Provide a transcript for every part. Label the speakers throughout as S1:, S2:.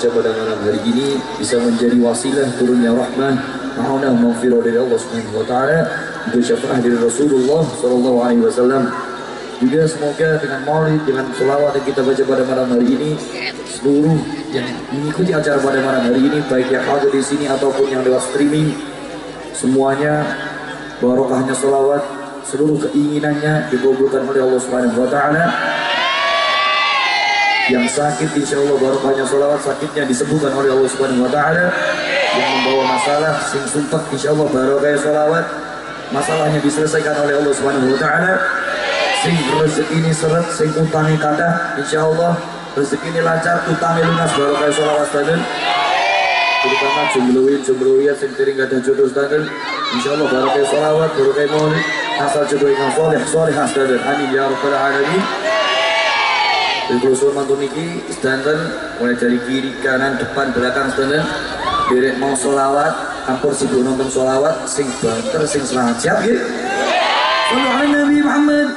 S1: baca pada malam hari ini bisa menjadi wasilah turunnya rahmah, maunah maghfirah dari Allah Subhanahu Wa Taala, untuk syafaat dari Rasulullah Sallallahu Alaihi Wasallam. Juga semoga dengan maulid, dengan selawat yang kita baca pada malam hari ini, seluruh yang mengikuti acara pada malam hari ini, baik yang hadir di sini ataupun yang lewat streaming, semuanya barokahnya selawat, seluruh keinginannya dikabulkan oleh Allah Subhanahu Wa Taala. Yang sakit insya Allah barokahnya selawat, sakitnya disembuhkan oleh Allah Subhanahu Wa Taala. Yang membawa masalah, sing sumpah insya Allah barokahnya selawat, masalahnya diselesaikan oleh Allah Subhanahu Wa Taala. Sing rezeki ini seret sing utangi kata insya Allah rezeki ini lancar utangi lunas baru kayak sholawat staden terutama jumluin jumluin sing tiring gak ada jodoh staden insya Allah baru kayak sholawat baru kayak maulid. Asal jodoh yang soleh soleh staden amin ya rabbal alamin Ibu mantu niki sedanten mulai dari kiri kanan depan belakang sedanten derek mau sholawat ampun sibuk nonton sholawat sing banter sing semangat siap gitu Sallu ala Nabi Muhammad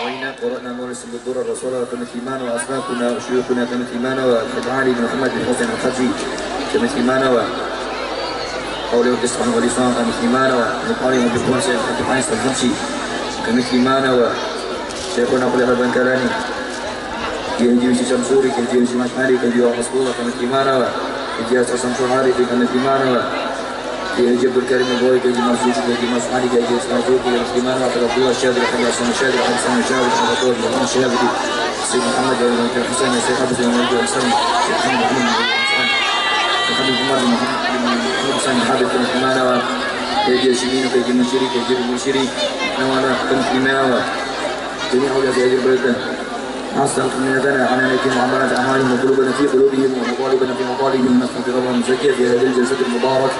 S1: وإنا قرأنا مولى الدور الرسول كما إيمان وأسلافنا وشيوخنا كما إيمان وخدعاني بن محمد بن حسين الخزي كما إيمان قولي وتسعة ولسان كما إيمان ومقالي وبقوان سيد حتى حانس الفنشي كما إيمان شيخنا قولي البن كلاني يهدي وشي شمسوري كيهدي وشي مشمالي كيهدي ومسبوغة كما إيمان كيهدي وشي شمسور عارفي كما إيمان يجب الكريم البوي كي جمع سوشي كي جمع سمعني كي جمع سمعتوك كي جمع سليمان وعطل الله الشاذر حمد عصام الشاذر حمد عصام الشاذر حمد عطول الله الشاذر سيد محمد وعلى مكان حسين سيد حبس بن مجد حسين سيد محمد بن محمد عمر بن محمد حسين حبس بن حمانة كي جمع سمين كي جمع شري كي جمع مشري نوانا بن حمانة جميع أولياء في هذه البلدة. أصدق من ذنا عن نبي معاملة أعمالهم وقلوبنا في قلوبهم ومطالبنا في مطالبهم نسأل ربهم زكية في هذه الجلسة المبارك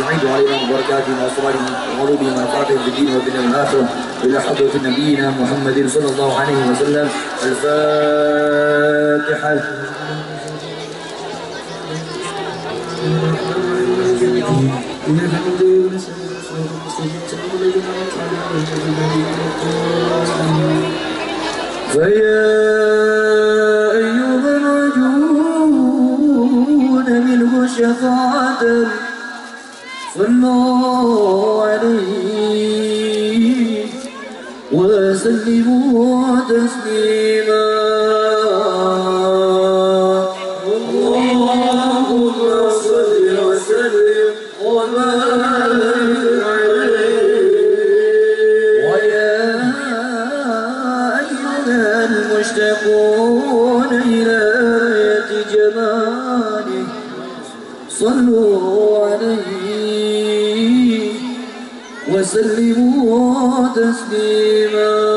S1: يعيد علينا من بركاتهم وأسرارهم وغلوبهم ونفعتهم في الدين والدنيا والآخرة. إلى حضرة نبينا محمد صلى الله عليه وسلم. الفاتحة. فيا أيها الرجون منه شفاعة صلوا عليه وسلموا تسليما. صلوا عليه وسلموا تسليما.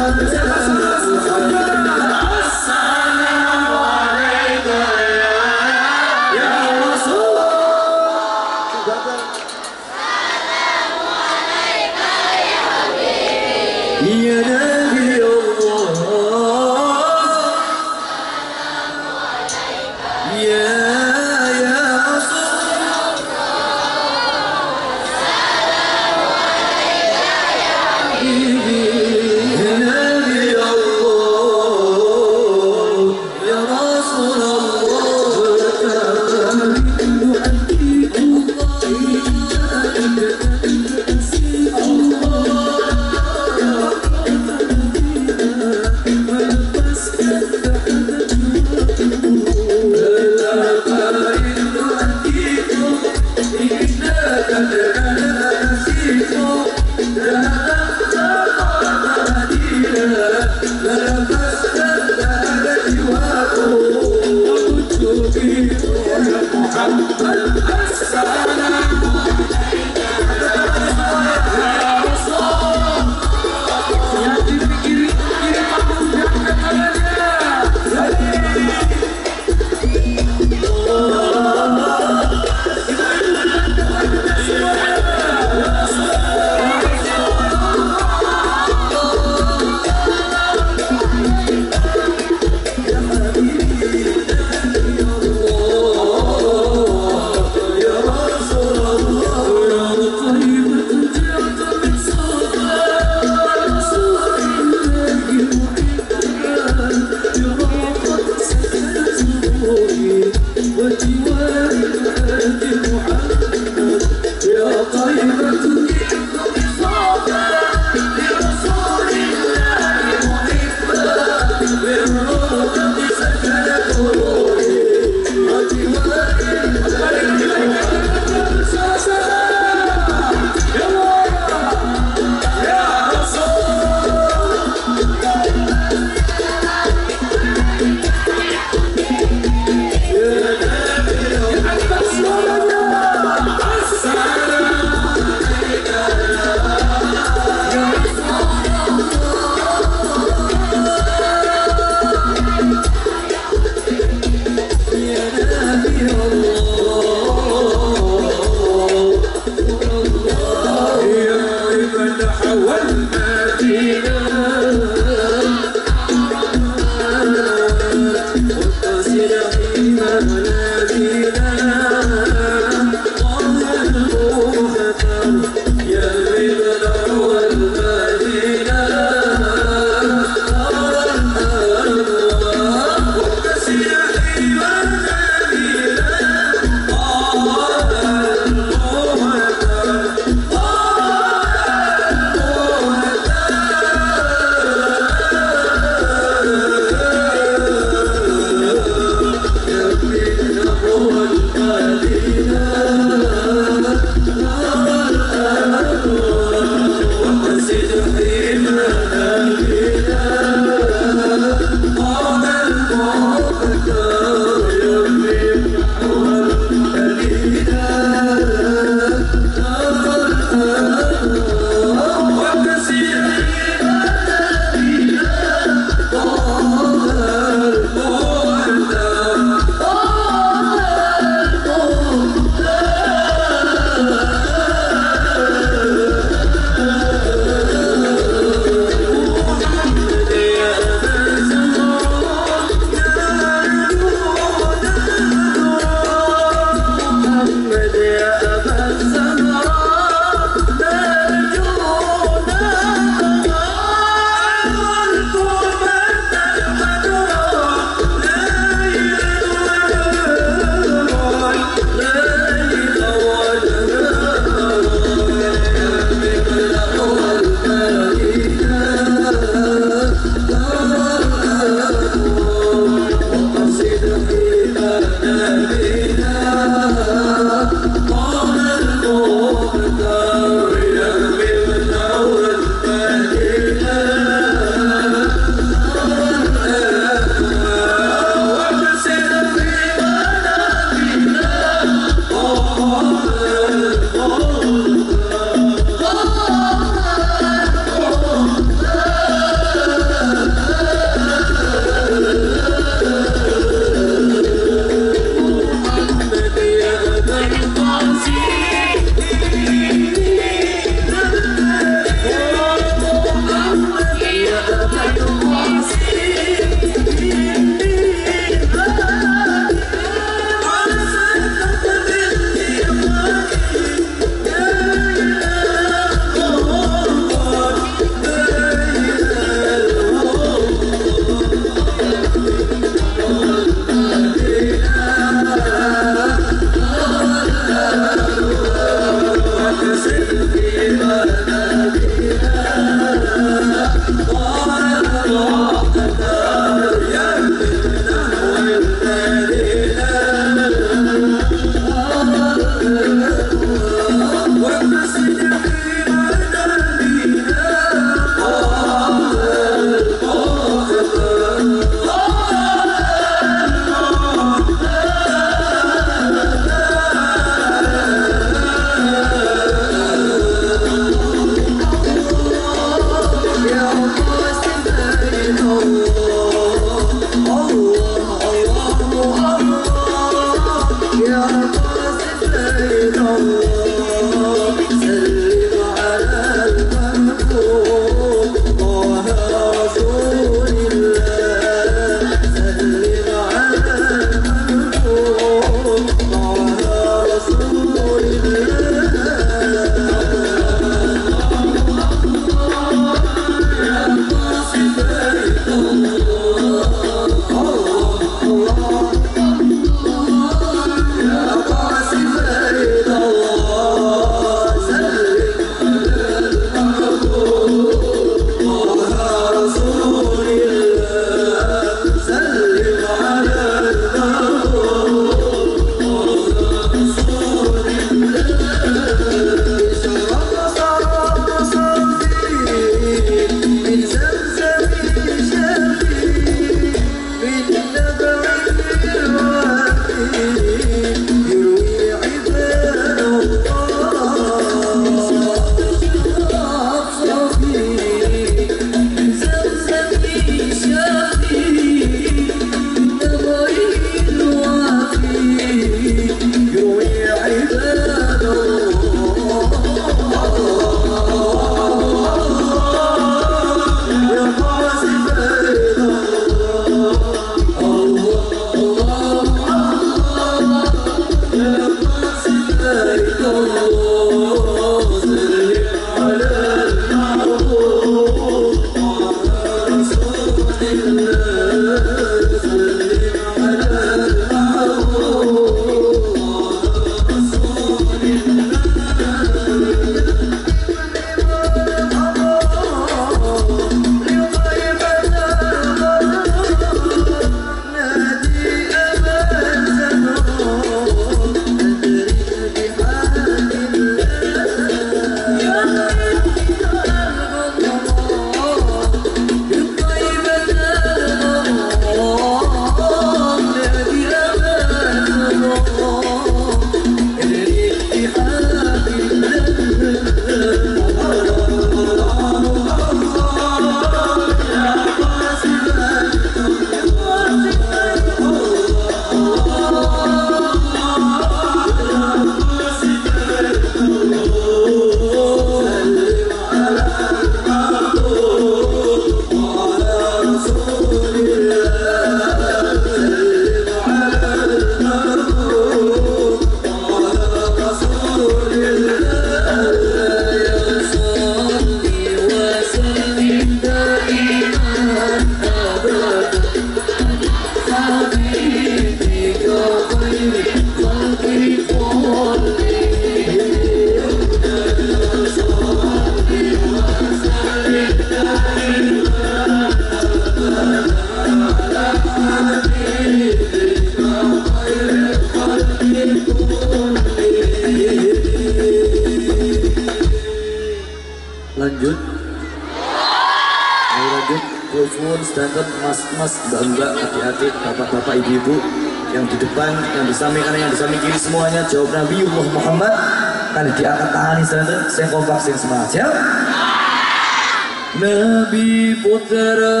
S2: نبي بترى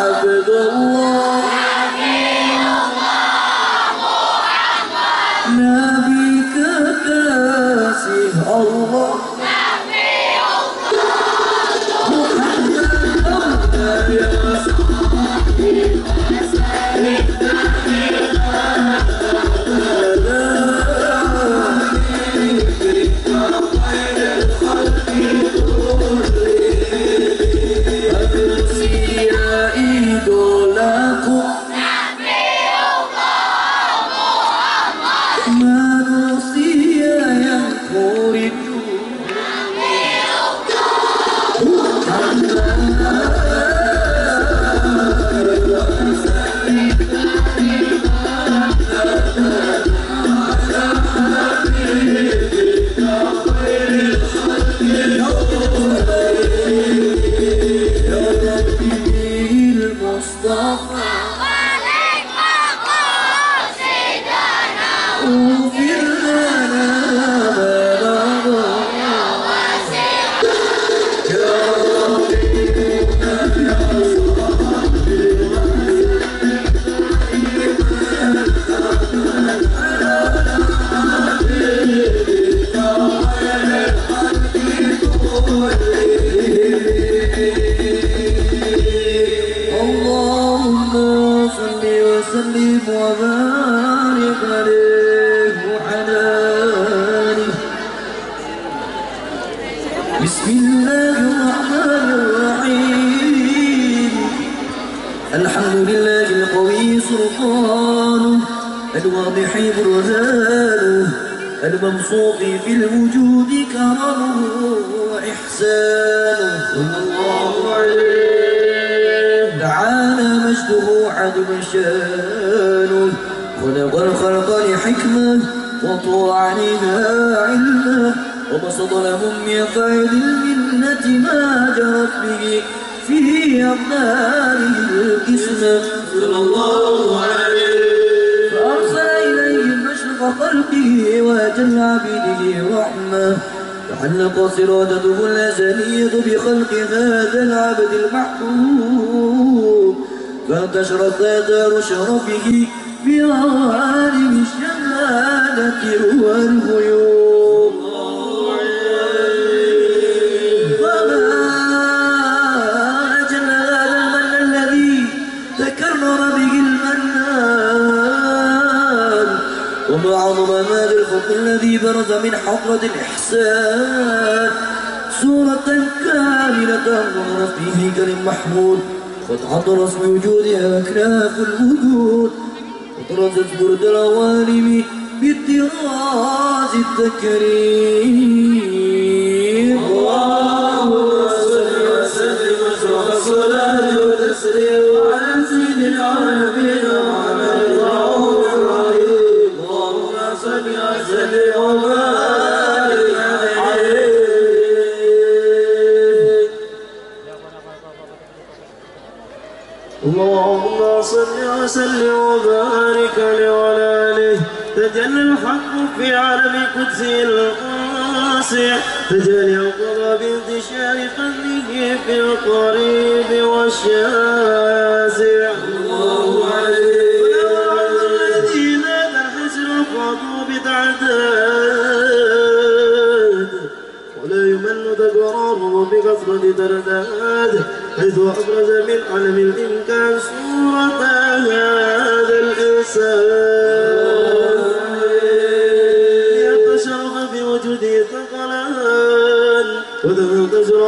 S2: عبد الله. نبي الله الواضح برهانه المبسوط في الوجود كرمه وإحسانه. صلى الله عليه دعانا مجده عدم شانه خلق الخلق لحكمة وطوى عليها علمه وبسط لهم من المنة ما جرت به في أقداره القسمة.
S3: صلى الله
S2: خلقه وأجل عبيده رحمة. تعلق سرادته الأزلية بخلق هذا العبد المحبوب. فانتشرت آثار شرفه في عوالم الشهادة والغيوب وما عظم هذا الفضل الذي برز من حضرة الإحسان. صورة كاملة ظهرت في هيكل محمود. وتعطرت بوجودها أكناف الوجود. وطرزت برد العوالم بالطراز التكريم.
S3: تجلى الحق في عالم قدسه الواسع تجلى القضى بانتشار فضله في القريب والشاسع. الله عليه الذين الحسن الخطوب بتعداد ولا يمل تكراره بكثرة ترداد حيث أبرز من علم الإمكان صورة هذا الإنسان.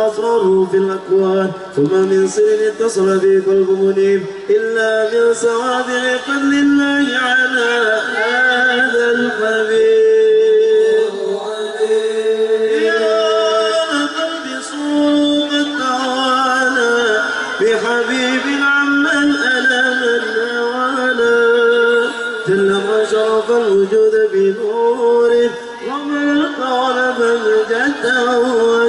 S3: وتنتشر أسراره في الأكوان ثم من سر اتصل به قلب منيب. إلا من سوابع فضل الله على هذا الحبيب بحبيب عم الألم النوالا ما شرف الوجود بنور. وما طالب الجد وجمالا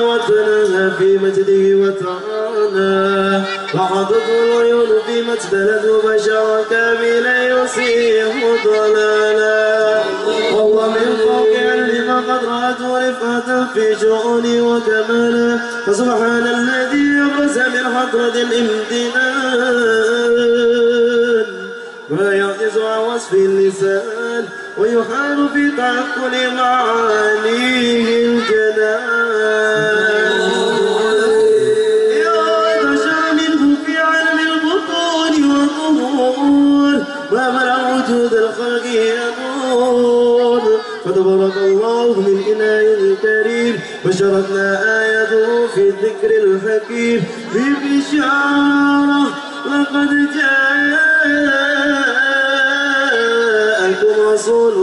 S3: وتنهى في مجده وتعالى لحظته العيون في مجد بشر كاملا يصيح ضلالا. وهو من فوق علم قد رأته رفعة في شؤوني وكمالا. فسبحان الذي أبرز من حضرة الامتنان. ما يعجز عن وصف اللسان. ويحال في تعقل معانيه الجنان يا منه في علم البطون والظهور ما وجود الخلق يدور فتبارك الله من إله كريم بشرتنا آيته في الذكر الحكيم. في بشارة لقد جاءكم رسول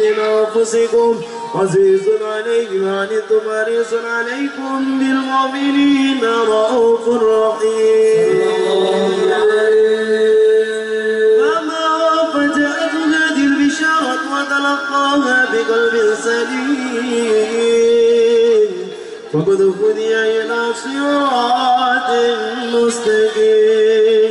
S3: من أنفسكم. عزيز عليه عنتم حريص عليكم بالمؤمنين رؤوف رحيم. فما فجأت هذه البشارة وتلقاها بقلب سليم. فقد هدي إلى صراط مستقيم.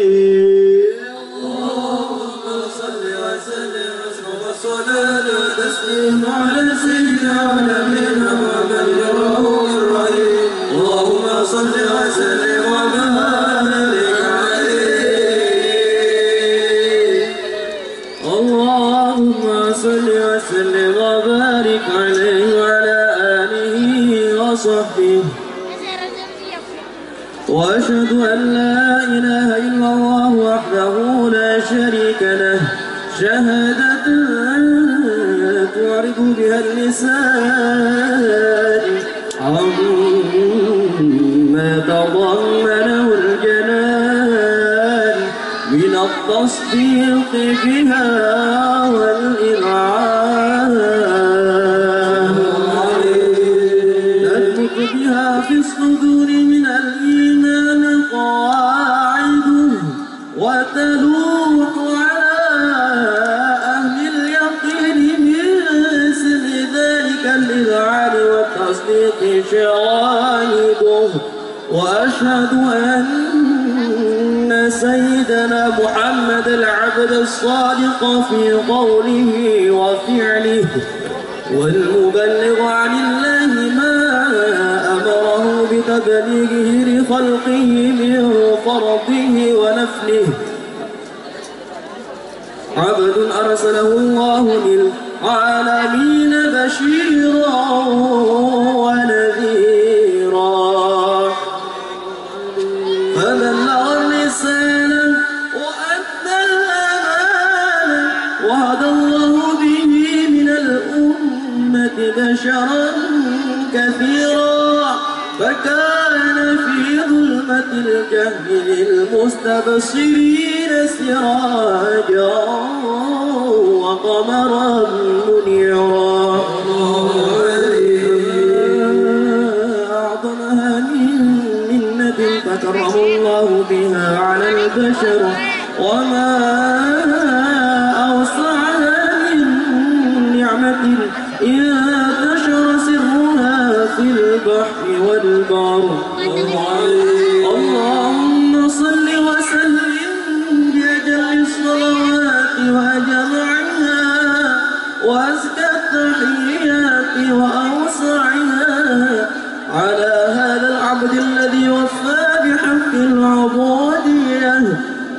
S4: وأشهد أن لا إله إلا الله وحده لا شريك له شهادة
S3: يعرض بها اللسان عما تضمنه الجنان من التصديق بها والإذعان والتصديق شواهده وأشهد أن سيدنا محمد العبد الصادق في قوله وفعله. والمبلغ عن الله ما أمره بتبليغه لخلقه من فرضه ونفله. عبد أرسله الله للعالمين بشيرا ونذيرا. فبلغ الرسالة وأدى الأمانة وهدى الله به من الأمة بشرا كثيرا. فكان في ظلمة الجهل للمستبصرين سراجا وقمرا منيرا. أعظمها من منة فكرم الله بها على البشر وما أوسعها من نعمة. انتشر سرها في البحر والبر. وأوسعها على هذا العبد الذي وفى بحق العبودية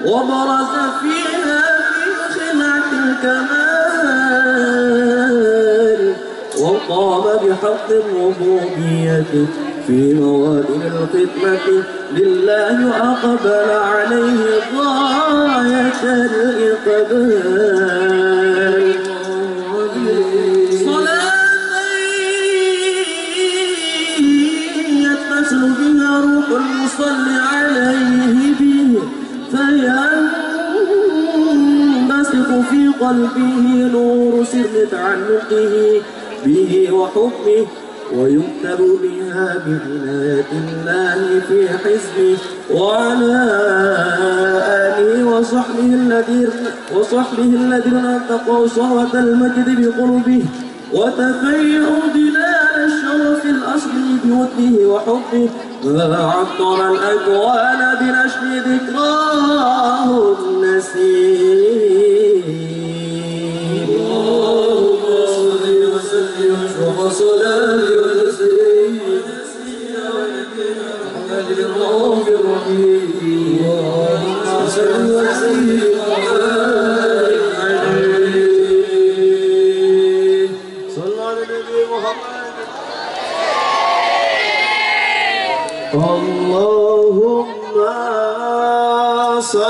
S3: وبرز فيها في خلعة الكمال وقام بحق الربوبية في موادن الخدمة لله أقبل عليه غاية الإقبال. المصلي عليه به فينبسط في قلبه نور سر تعلقه به وحكمه ويكتب بها بعناية الله في حزبه. وعلى آله وصحبه الذين وصحبه الذين اتقوا صهوة المجد بقربه وتفيعوا الشرف الأصلي بودنه وحبه. ما عطر الأكوان بنشر ذكراه النسيم. اللهم صل وسلم وصلاة وتسليم الرؤوف الرحيم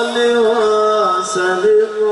S3: وسلم.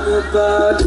S5: Bye.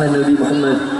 S5: 在那里面。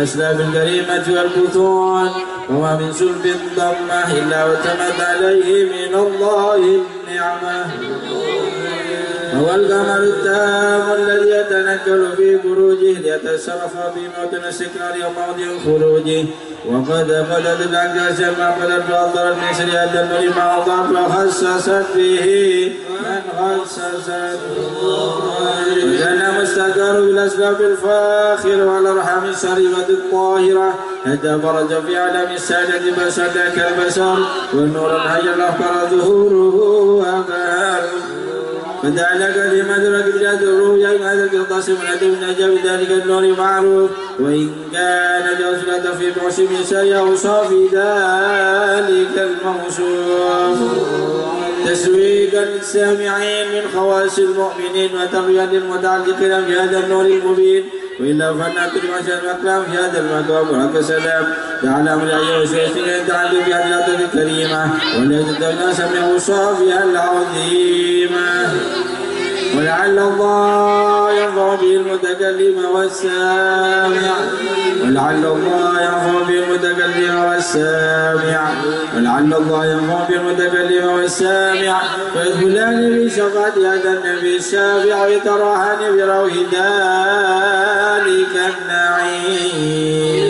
S5: في
S6: الأسلاف الكريمة والبطون وما من سلب ضمه إلا وتمت عليه من الله النعمة. هو القمر التام الذي يتنكل في بروجه ليتصرف في موطن السكران وموضع خروجه وقد قدت الأنكاس ما قدت فأضرت من سريات النور ما أضعت وخصصت به من خصصت وكان مستقر بالأسباب الفاخرة والأرحام الشريفة الطاهرة. حتى برز في عالم السادة بشر كالبشر والنور الحي الأخضر ظهوره وأبهر
S2: فتعلق بما درك بجاد الرؤيا من هذا القرطاس والعدو من أجاب ذلك النور معروف. وإن كان جوزك في معشم يسار أوصى في ذلك الموصوف تسويقا للسامعين من خواص المؤمنين وترويا للمتعلقين بهذا النور المبين. وإلا فلنأكل عشان الاقلام في هذا المكان ولك سلام أمر ايها الشيخين يتعلق بهذه وليجد الناس من صافها العظيمه ولعل الله ينفع به المتكلم والسامع. ولعل الله ينفع به المتكلم والسامع. ولعل الله ينفع به المتكلم والسامع. فيدخلان في شفاعة هذا النبي الشافع ويتراهن بروح ذلك النعيم.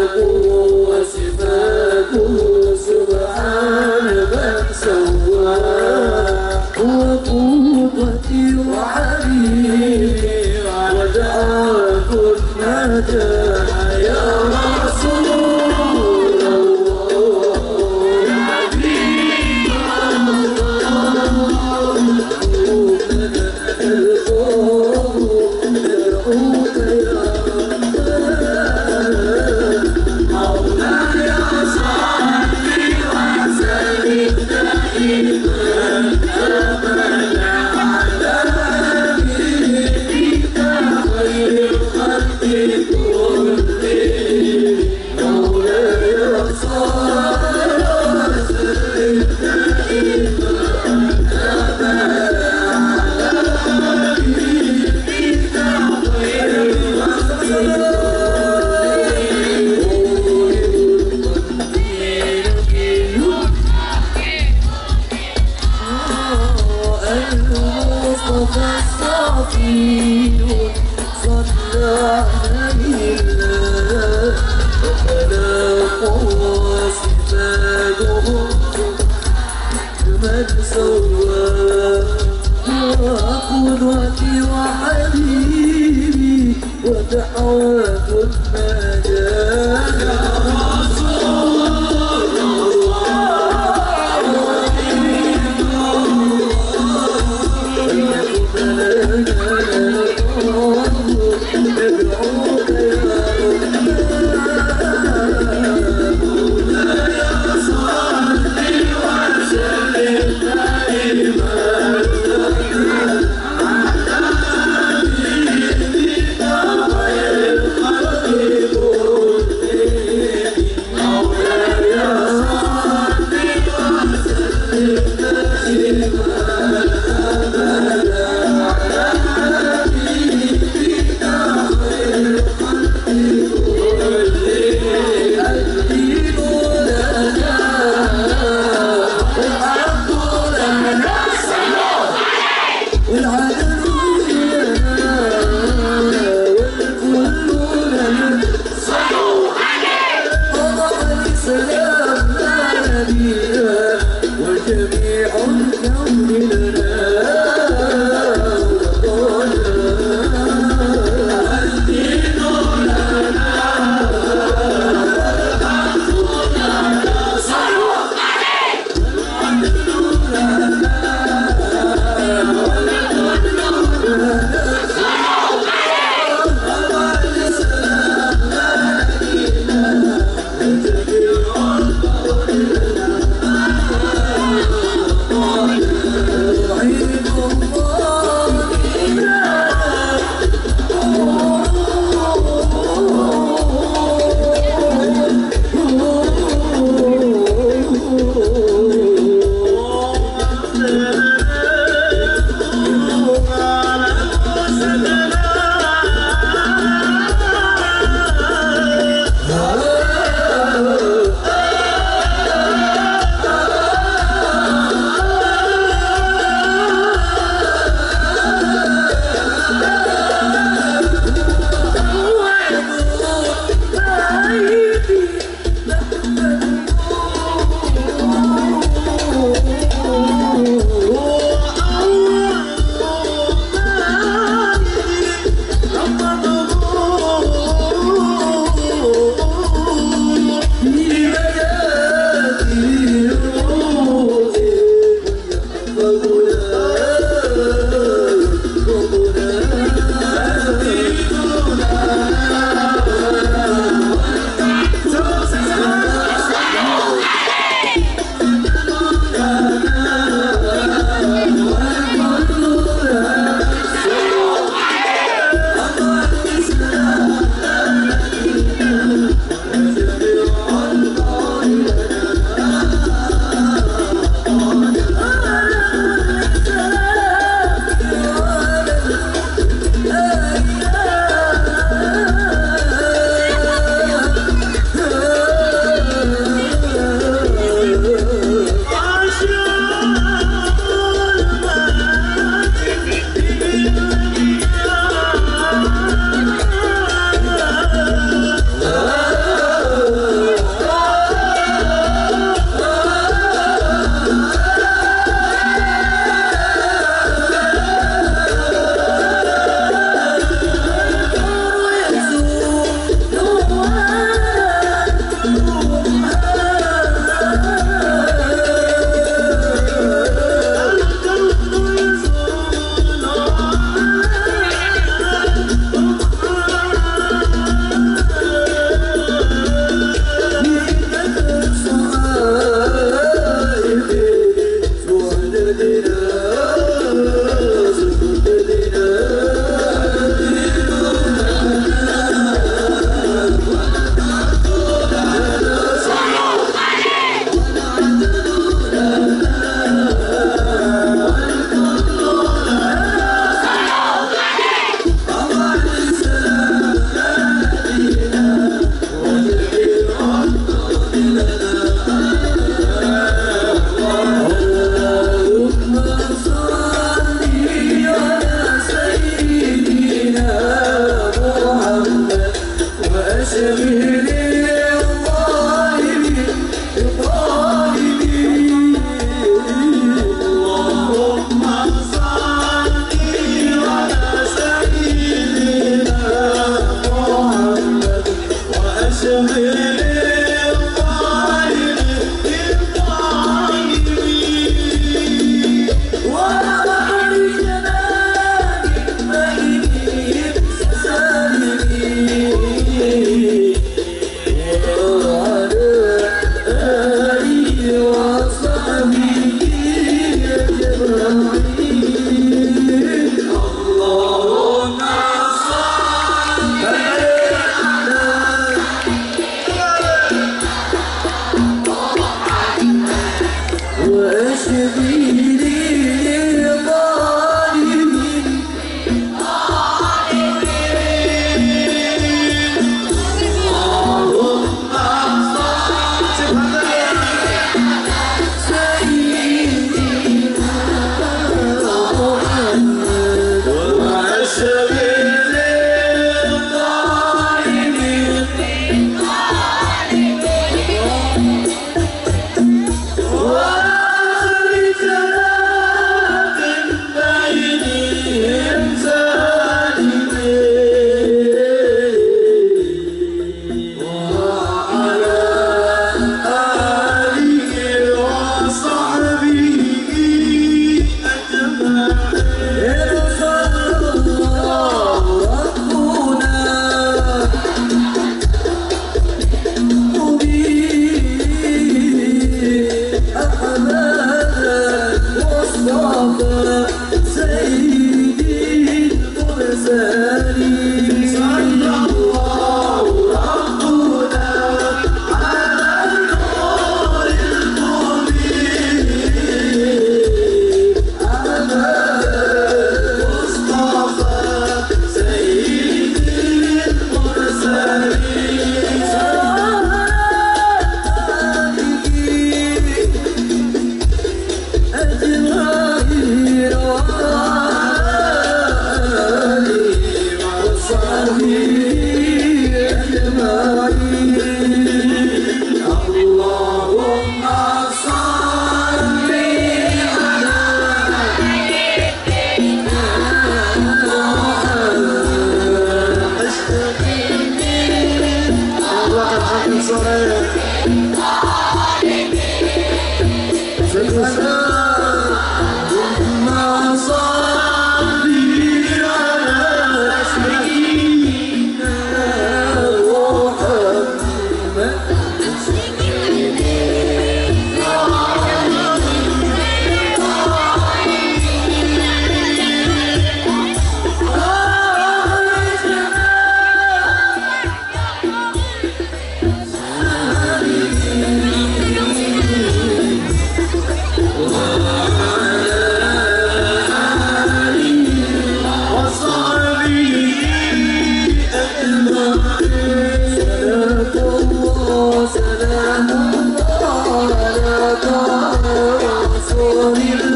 S6: You.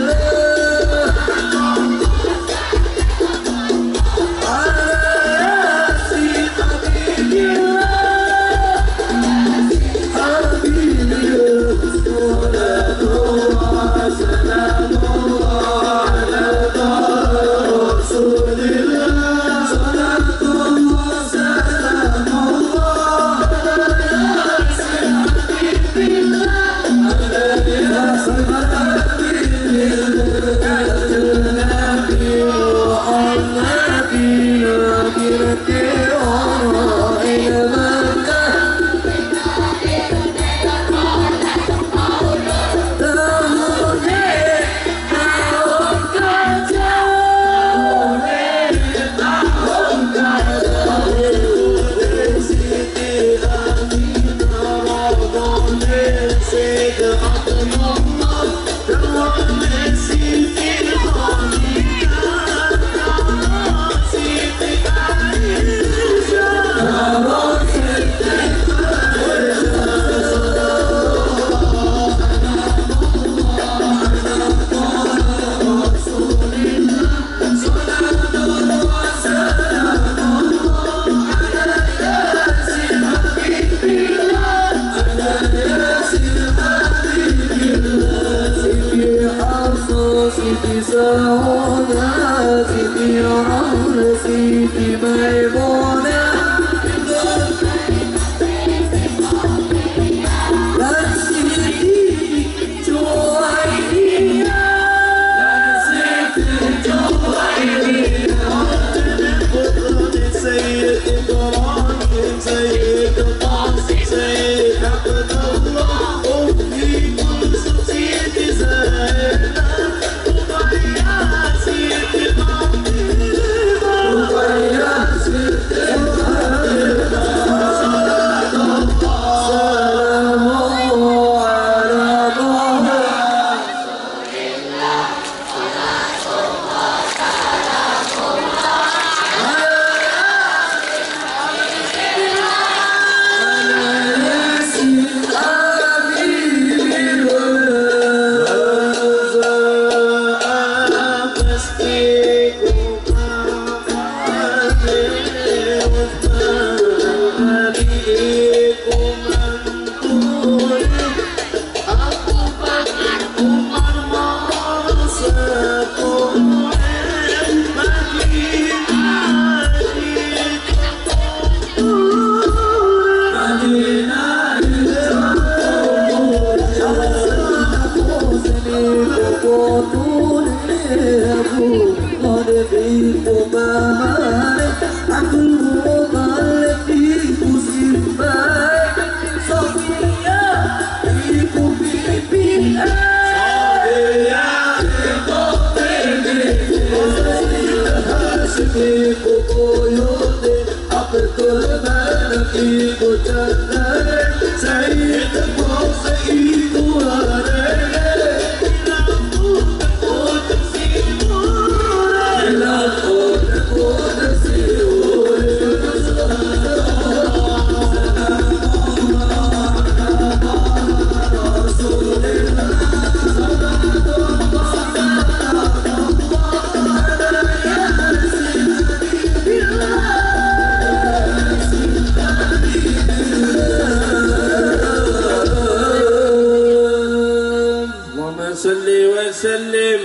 S6: وسلم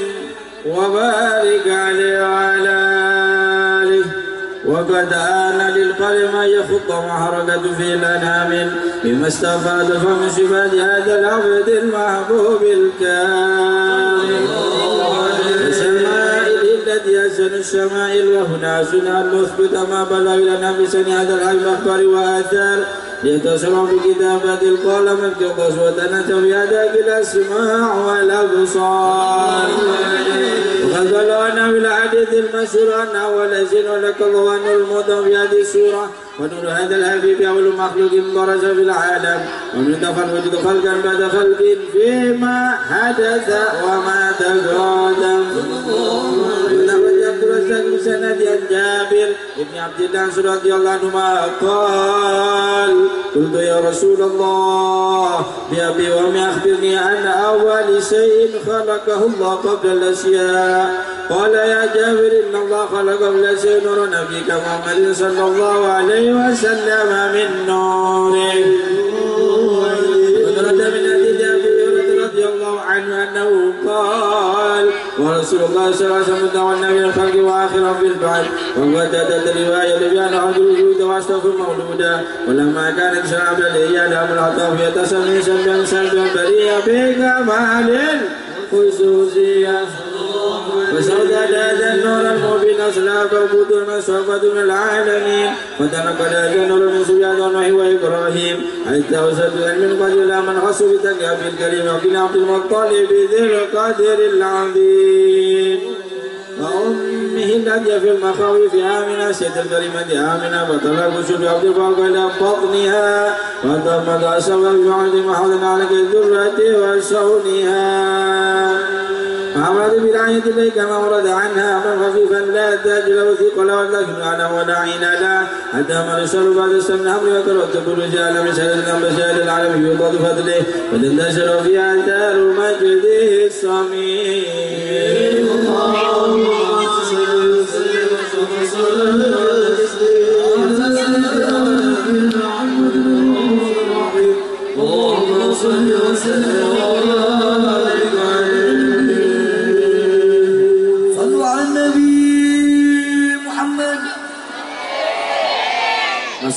S6: وبارك عليه وعلى آله. وقد آن للقلم أن يخط محركة في الأنام مما استفاد فمن صفات هذا العبد المحبوب الكامل. التي أحسن الشمائل وهنا سنة نثبت ما بلغ لنا بسن هذا العلم أخبار وآثار. ليتصل بكتابة القلم القصص وتنتم بأداء الأسماع والأبصار. وقد بلغنا بالحديث المشهور أن أول زين ولك الله أن المدن في هذه السورة ونور هذا الحبيب أول مخلوق برز في العالم ومن دخل وجد خلقا بعد خلق فيما حدث وما تقدم يقول أستاذ سند عن جابر بن عبد الله رضي الله عنهما قال قلت يا رسول الله بأبي وأمي أخبرني عن أول شيء خلقه الله قبل الأشياء قال يا جابر إن الله خلق كل شيء نور نبيك محمد صلى الله عليه وسلم من نوره ورد من ابي هريره رضي الله عنه انه قال ورسول الله صلى الله عليه وسلم من الخلق واخرا في البعث اتت الرواية لبيان عبد الوجود وأشرف المولودا ولما كانت شعب الاياد ابو العطاف يتسمي سلبا سلبا بريئا بكمال الخصوصيه وسود هذا النور المبين أسلاف بدون مسافة من العالمين. فتنقل هذا النور من سجاد نوح وإبراهيم. حتى وصلت من إلى من خص بتكاب الكريم وبن عبد المطلب ذي القدر العظيم. وأمه التي في المخاوف آمنة سيد الكريمة آمنة فطلب شد عبد الفرق إلى بطنها. وضمد أسوى ببعض محضن على الذرة وصونها محمد برعاية الله كما ورد عنها أمرا خفيفا لا تاج له ثقل ولكن على وداعين لا حتى ما نشر بعد السمن أمر وترتب الرجال من شهر الأنبشاء العالم يوضد فضله وتنتشر في آثار مجده الصميم.
S3: اللهم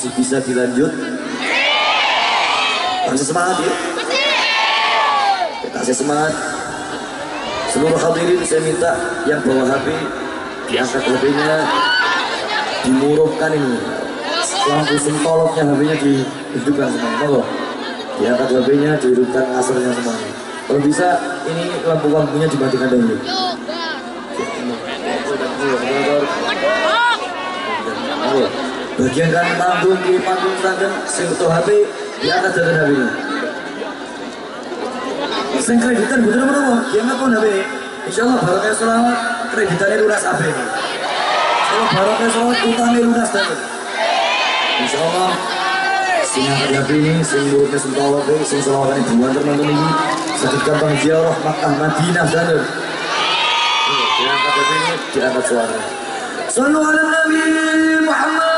S2: Masih bisa dilanjut? Masih semangat ya? Kita kasih semangat. Seluruh hadirin saya minta yang bawa HP diangkat HP-nya, dimurupkan ini. Lampu sentoloknya HP-nya dihidupkan semuanya. Monggo. Diangkat HP-nya, dihidupkan asarnya semuanya. Kalau bisa ini lampu-lampunya dimatikan dahulu. Monggo. Bagian kanan panggung, kiri panggung, selatan, sing betul HP, diangkat dari HP ini. Sing kreditan betul apa apa? Yang apa HP? Insya Allah barokah selawat kreditannya lunas HP ini. Kalau barokah selawat utangnya lunas tadi. Insya Allah sing HP ini, sing muridnya sing tawaf ini, sing ini buat nonton ini, sedikit gampang ziarah Makkah Madinah dan diangkat HP ini, diangkat suara. Sallu ala Nabi Muhammad.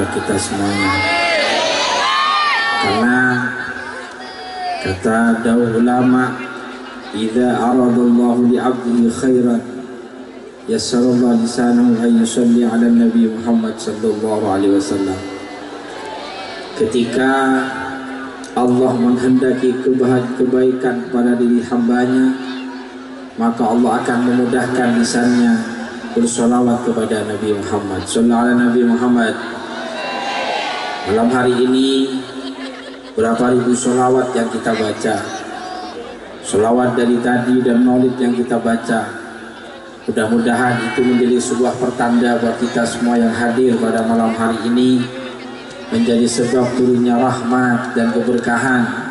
S6: Bagi kita semuanya. Karena kata daun ulama, "Idza aradallahu li 'abdihi khairan, yassarallahu lisanahu an yusalli 'ala Nabi Muhammad sallallahu alaihi wasallam." Ketika Allah menghendaki kebaikan pada diri hambanya maka Allah akan memudahkan lisannya bersolawat kepada Nabi Muhammad Sallallahu alaihi Nabi Muhammad Malam hari ini berapa ribu solawat yang kita baca Solawat dari tadi dan maulid yang kita baca Mudah-mudahan itu menjadi sebuah pertanda buat kita semua yang hadir pada malam hari ini menjadi sebab turunnya rahmat dan keberkahan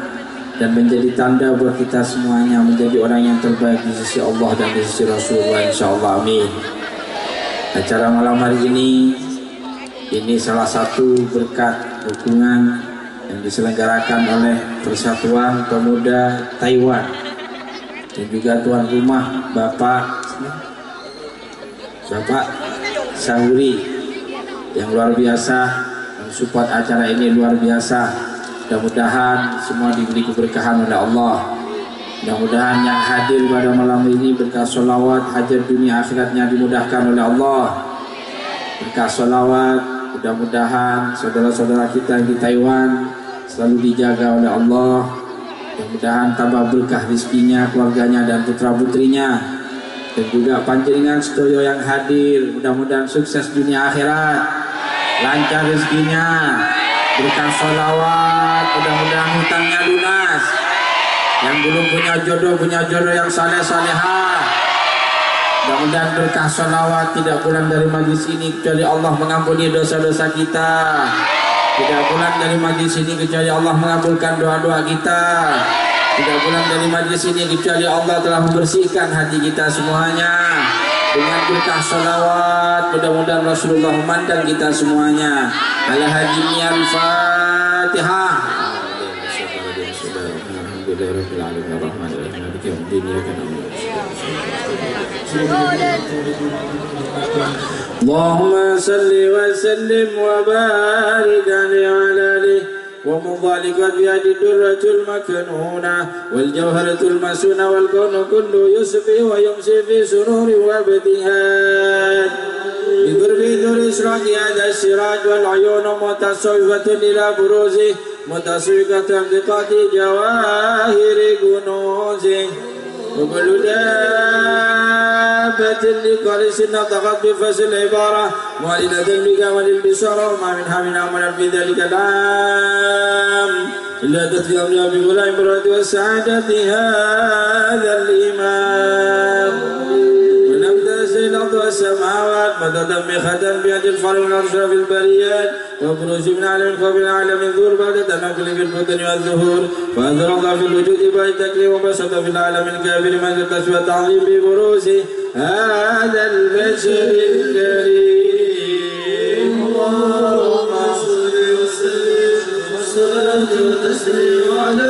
S6: dan menjadi tanda buat kita semuanya menjadi orang yang terbaik di sisi Allah dan di sisi Rasulullah insyaallah amin. Acara malam hari ini ini salah satu berkat dukungan yang diselenggarakan oleh Persatuan Pemuda Taiwan dan juga tuan rumah Bapak Bapak Sauri yang luar biasa support acara ini luar biasa. Mudah-mudahan semua diberi keberkahan oleh Allah. Mudah-mudahan yang hadir pada malam ini berkah solawat hajat dunia akhiratnya dimudahkan oleh Allah. Berkah solawat, mudah-mudahan saudara-saudara kita di Taiwan selalu dijaga oleh Allah. Mudah-mudahan tambah berkah rezekinya, keluarganya dan putra putrinya. Dan juga panjenengan sedoyo yang hadir, mudah-mudahan sukses dunia akhirat. Lancar rezekinya. Berkah salawat. Mudah-mudahan hutangnya lunas. Yang belum punya jodoh punya jodoh yang saleh salehah mudah-mudahan berkah salawat tidak pulang dari majlis ini kecuali Allah mengampuni dosa-dosa kita. Tidak pulang dari majlis ini kecuali Allah mengabulkan doa-doa kita. Tidak pulang dari majlis ini kecuali Allah telah membersihkan hati kita semuanya. Dengan berkah salawat mudah-mudahan Rasulullah memandang kita semuanya. Ala hadinya al-fatihah اللهم صل وسلم وبارك على ومن ذلك بيد الدرة المكنونة والجوهرة المسونة والكون كله يصفي ويمسي في سرور وابتهاد بقرب ذر إسراج هذا السراج والعيون متصوفة إلى بروزه متصوفة بقات جواهر كنوزه وكل دابة لقرس نطقت بفصل العبارة والدة بكمال البشارة وما من حمل عمل في ذلك العام. إلا أمرها بغلام برد والسعادة هذا الإمام والسماوات مددا بخدا بيد الفرع والعرش في البريات وبروج من عالم الخوف العالم ذور بعد التنقل في البطن والظهور الله في الوجود بعد التكليم وبسط في العالم الكافر من الكشف والتعظيم ببروز هذا البشر الكريم. اللهم صل وسلم والصلاة والتسليم على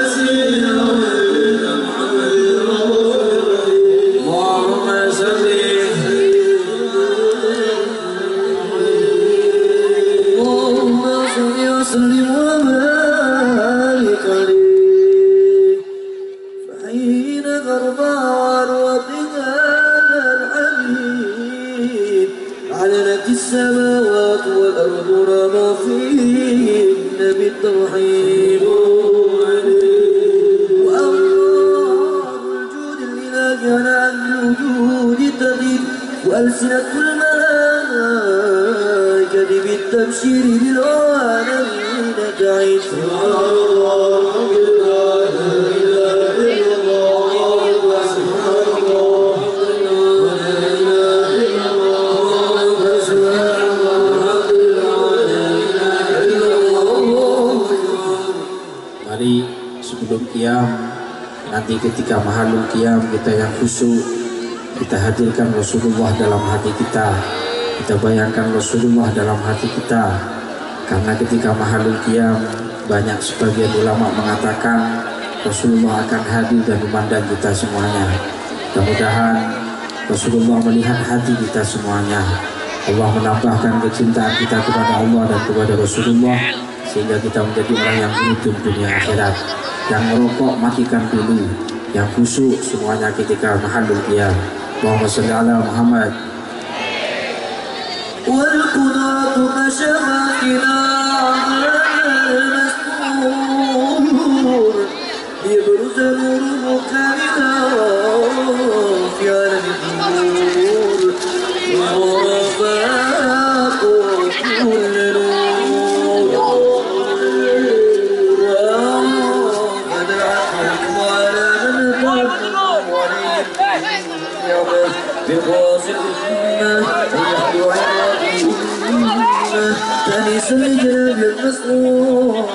S4: وأنوار الجود الإله على الوجود تغيب وألسنة الملائكة بالتبشير بالعالمين تعيش. سبحان الله
S6: kiam nanti ketika mahalul kiam kita yang khusyuk kita hadirkan Rasulullah dalam hati kita. Kita bayangkan Rasulullah dalam hati kita. Karena ketika mahalul kiam banyak sebagian ulama mengatakan Rasulullah akan hadir dan memandang kita semuanya. Mudah-mudahan Rasulullah melihat hati kita semuanya. Allah menambahkan kecintaan kita kepada Allah dan kepada Rasulullah sehingga kita menjadi orang yang beruntung dunia akhirat Yang merokok matikan dulu. Yang kusuk semuanya ketika mahalul qiyam Bahawa segala Muhammad.
S2: Walqunatu masyafatina Al-Mas'ur Ibruza murubu karitah سمي جناب المسؤول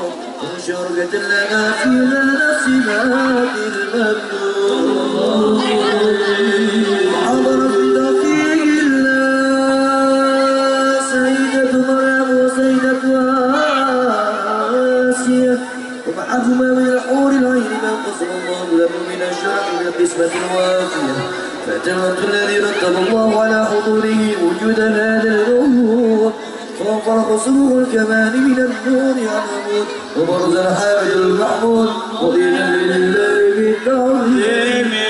S2: لنا في لنا سمات الممنون حضر دقيق الله سيدة مريم وسيدة آسيا ومعهما من الحور العين ما قسم الله له من الشرف من القسمة الوافية فترة الذي رتب الله على حضوره وجود هذا الأمور وانطلق سبوع الكمال من النور عمود وبرز الحاج المحمود. وإلى الليل بالتعظيم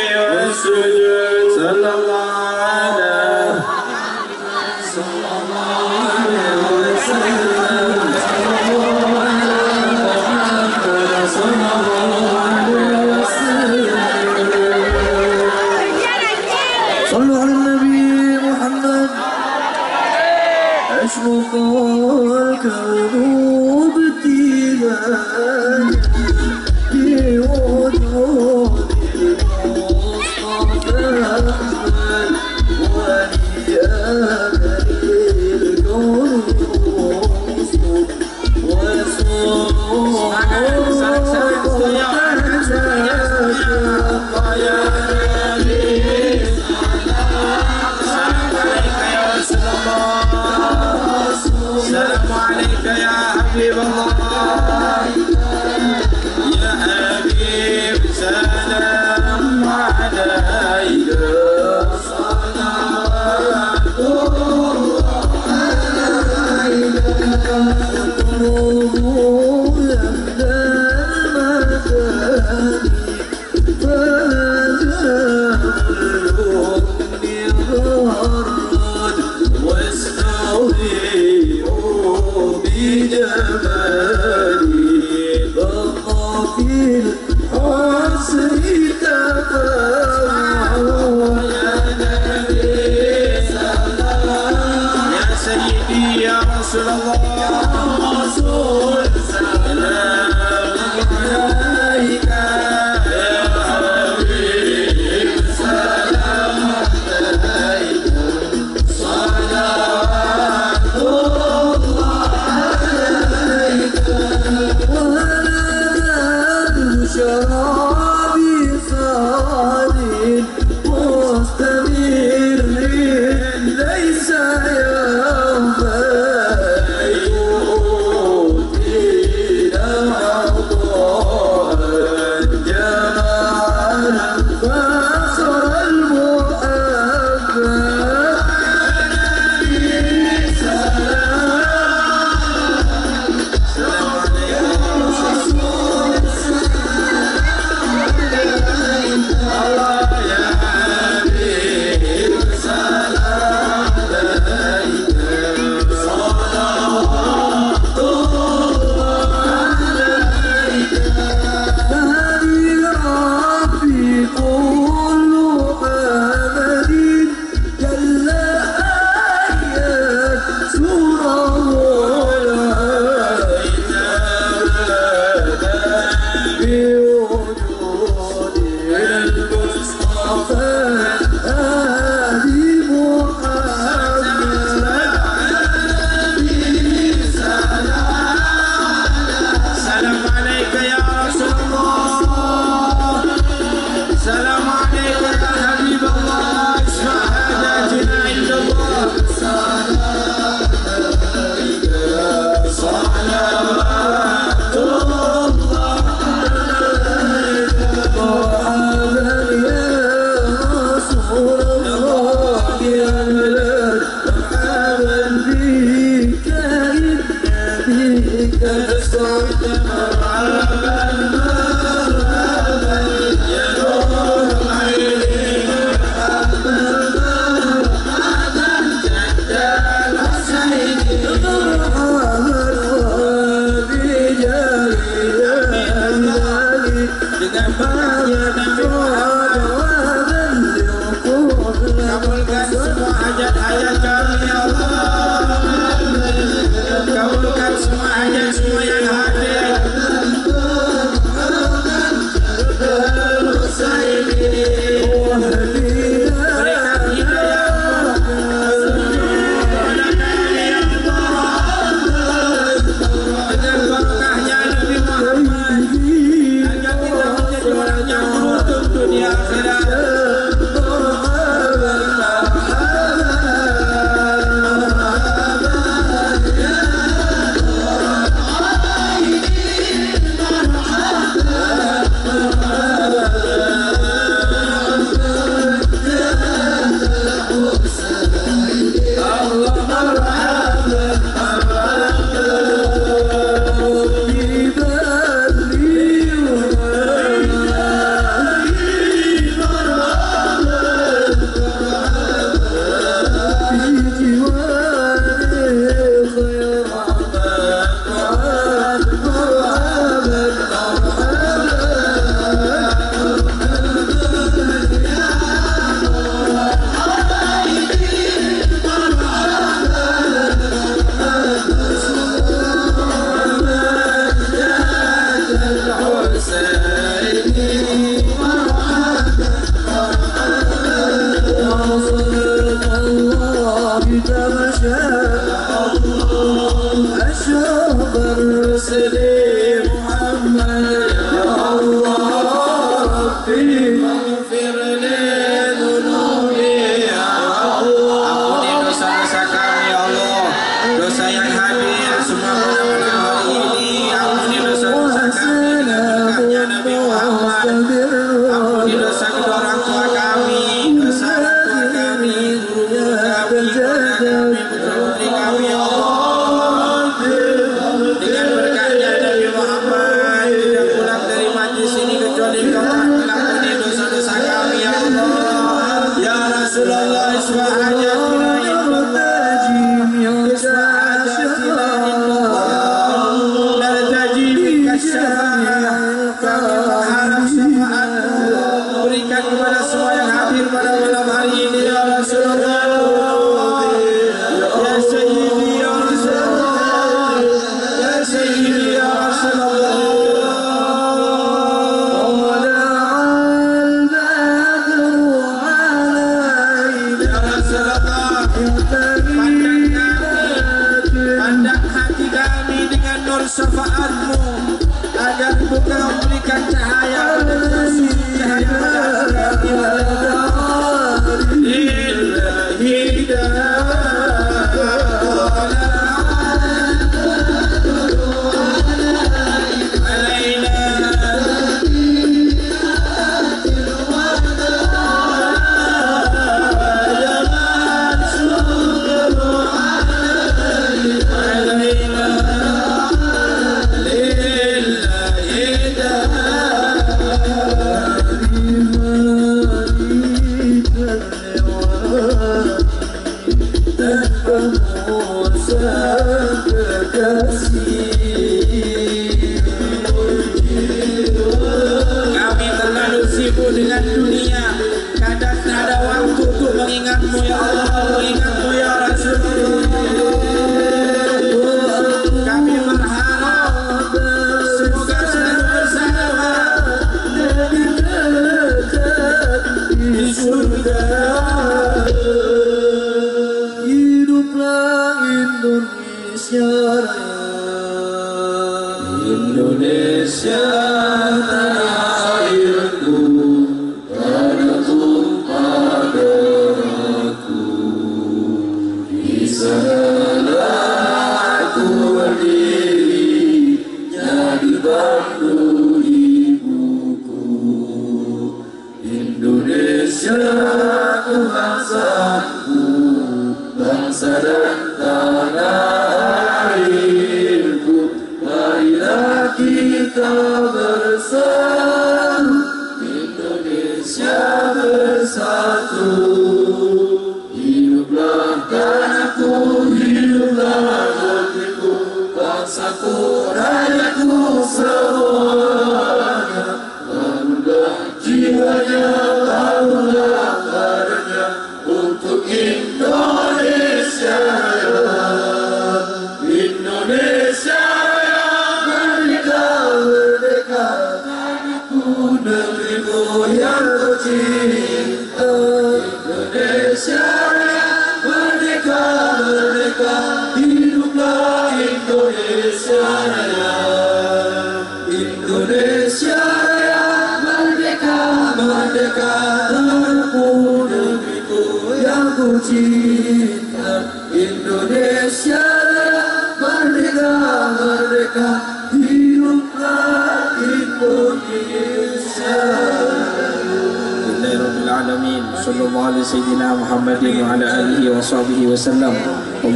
S6: I'm still bitter.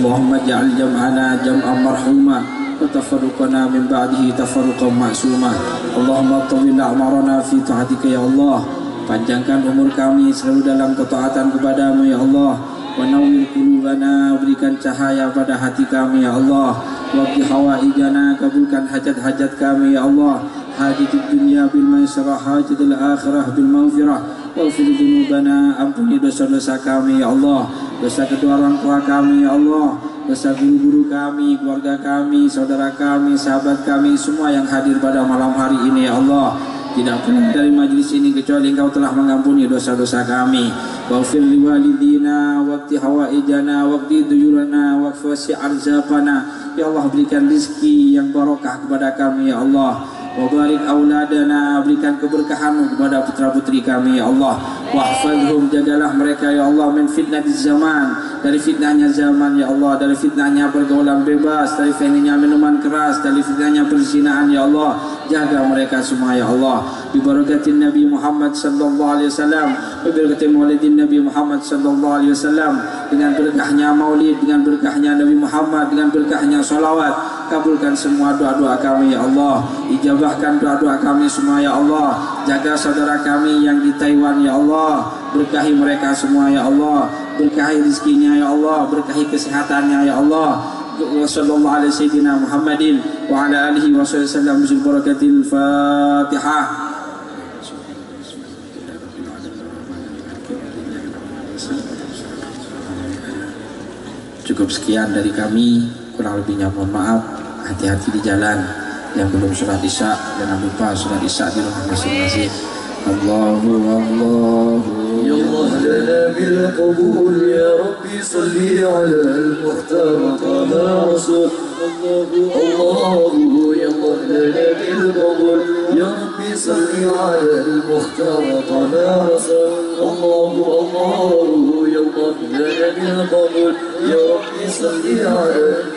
S6: Allahumma ja'al jam'ana jam'an marhuma وتفرقنا من بعده تفرقا معصوما اللهم طول أعمارنا في طاعتك يا الله panjangkan umur kami selalu dalam ketaatan kepadamu ya Allah wa nawwir qulubana berikan cahaya pada hati kami ya Allah waqdi hawaijana kabulkan hajat-hajat kami ya Allah hajat dunia bil maisarah hajat akhirah bil maghfirah waghfir dzunubana ampuni dosa-dosa kami ya Allah dosa kedua orang tua kami ya Allah dosa guru-guru kami, keluarga kami, saudara kami, sahabat kami, semua yang hadir pada malam hari ini ya Allah. Tidak pulang dari majlis ini kecuali Engkau telah mengampuni dosa-dosa kami. Waghfir liwalidina waqti hawaijana waqti duyurana waqfasi arzaqana. Ya Allah berikan rizki yang barokah kepada kami ya Allah. Wabarik auladana berikan keberkahanmu kepada putra putri kami ya Allah. Wahfadhum jagalah mereka ya Allah min fitnah zaman. Dari fitnahnya zaman ya Allah. Dari fitnahnya pergaulan bebas. Dari fitnahnya minuman keras. Dari fitnahnya perzinaan ya Allah. Jaga mereka semua ya Allah. Bibarakatin Nabi Muhammad sallallahu alaihi wasallam. Bibarakatin maulidin Nabi Muhammad sallallahu alaihi wasallam. Dengan berkahnya maulid Dengan berkahnya Nabi Muhammad Dengan berkahnya salawat kabulkan semua doa-doa kami ya Allah. Ijabahkan doa-doa kami semua ya Allah. Jaga saudara kami yang di Taiwan ya Allah. Berkahi mereka semua ya Allah. Berkahi rizkinya ya Allah. Berkahi kesehatannya ya Allah. Wa sallallahu ala sayyidina Muhammadin wa ala alihi wa sallam bi barakatil Fatihah Cukup sekian dari kami kurang lebihnya mohon maaf. Hati-hati di jalan. Yang belum sholat isya jangan lupa sholat isya di rumah masing-masing. Allahu Allahu. Ya Allah lana bil qabul ya Rabbi salli ala al-muhtar qala rasul. Allahu
S7: Allahu ya Allah lana bil qabul ya Rabbi salli ala al-muhtar
S2: qala rasul. Allahu Allahu ya
S7: Allah lana
S2: bil qabul ya Rabbi salli ala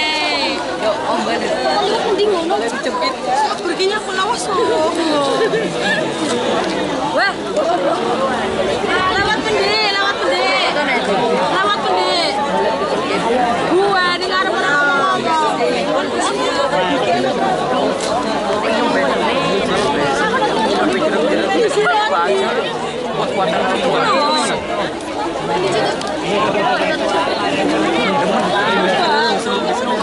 S2: yo omben. Kalau mending ngono cepet. Perginya aku lawas Wah. Lewat pendek, lewat pendek. Lewat pendek. Gua di ngarep